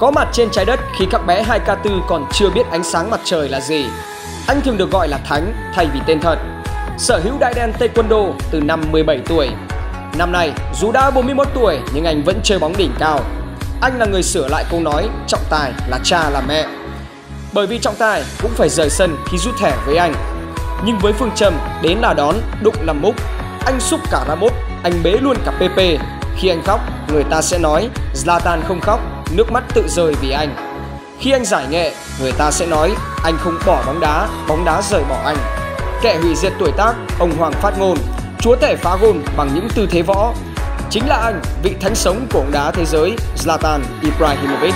Có mặt trên trái đất khi các bé 2K4 còn chưa biết ánh sáng mặt trời là gì. Anh thường được gọi là Thánh thay vì tên thật. Sở hữu đại đen taekwondo từ năm 17 tuổi. Năm nay, dù đã 41 tuổi nhưng anh vẫn chơi bóng đỉnh cao. Anh là người sửa lại câu nói trọng tài là cha là mẹ. Bởi vì trọng tài cũng phải rời sân khi rút thẻ với anh. Nhưng với phương châm đến là đón, đụng là múc, anh xúc cả Ramos, anh bế luôn cả PP. Khi anh khóc, người ta sẽ nói Zlatan không khóc, nước mắt tự rơi vì anh. Khi anh giải nghệ, người ta sẽ nói anh không bỏ bóng đá, bóng đá rời bỏ anh. Kẻ hủy diệt tuổi tác, ông Hoàng phát ngôn, chúa tể phá gôn bằng những tư thế võ. Chính là anh, vị thánh sống của bóng đá thế giới, Zlatan Ibrahimovic.